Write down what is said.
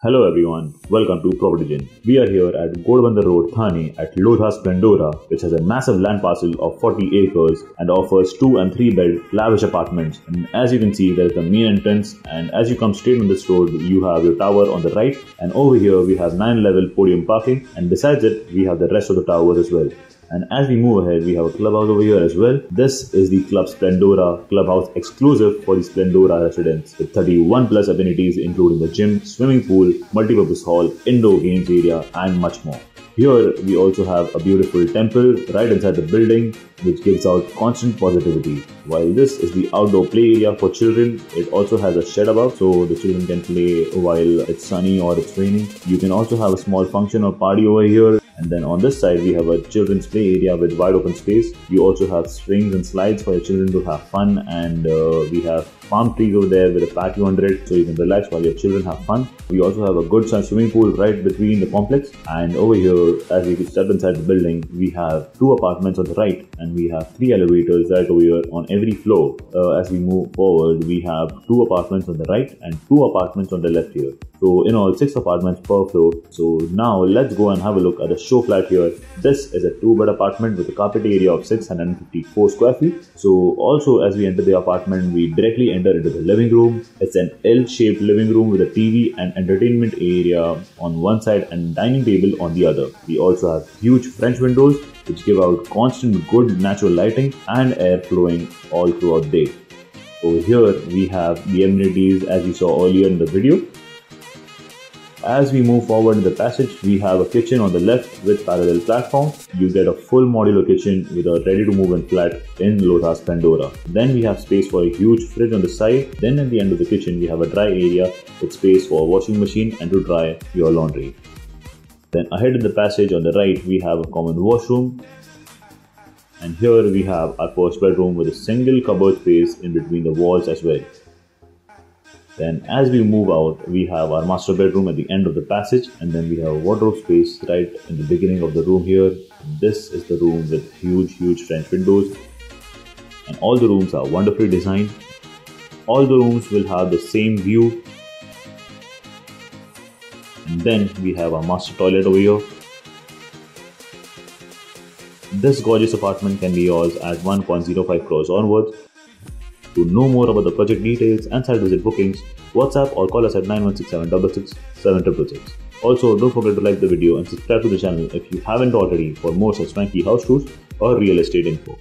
Hello everyone, welcome to PropertyGin. We are here at Ghodbunder Road, Thane at Lodha Splendora, which has a massive land parcel of 40 acres and offers 2 and 3 bed lavish apartments. And as you can see, there is the main entrance and as you come straight on this road, you have your tower on the right and over here we have 9 level podium parking and besides it, we have the rest of the towers as well. And as we move ahead, we have a clubhouse over here as well. This is the Club Splendora clubhouse exclusive for the Splendora residents with 31 plus amenities including the gym, swimming pool, multi-purpose hall, indoor games area and much more. Here we also have a beautiful temple right inside the building which gives out constant positivity. While this is the outdoor play area for children, it also has a shed above so the children can play while it's sunny or it's raining. You can also have a small function or party over here and then on this side, we have a children's play area with wide open space. You also have swings and slides for your children to have fun. And uh, we have palm trees over there with a patio under it so you can relax while your children have fun. We also have a good sized swimming pool right between the complex. And over here, as we step inside the building, we have two apartments on the right and we have three elevators right over here on every floor. Uh, as we move forward, we have two apartments on the right and two apartments on the left here. So in all, six apartments per floor. So now let's go and have a look at the show flat here. This is a two-bed apartment with a carpet area of 654 square feet. So also as we enter the apartment, we directly enter into the living room. It's an L-shaped living room with a TV and entertainment area on one side and dining table on the other. We also have huge French windows which give out constant good natural lighting and air flowing all throughout the day. Over here we have the amenities as we saw earlier in the video as we move forward in the passage, we have a kitchen on the left with parallel platform. You get a full modular kitchen with a ready to move in flat in Lodha Splendora. Then we have space for a huge fridge on the side. Then at the end of the kitchen, we have a dry area with space for a washing machine and to dry your laundry. Then ahead in the passage on the right, we have a common washroom. And here we have our first bedroom with a single cupboard space in between the walls as well. Then as we move out, we have our master bedroom at the end of the passage and then we have a wardrobe space right in the beginning of the room here. This is the room with huge, huge French windows and all the rooms are wonderfully designed. All the rooms will have the same view. And then we have our master toilet over here. This gorgeous apartment can be yours at 1.05 crores onwards to know more about the project details and site visit bookings, WhatsApp or call us at 916 Also, don't forget to like the video and subscribe to the channel if you haven't already for more such swanky house tours or real estate info.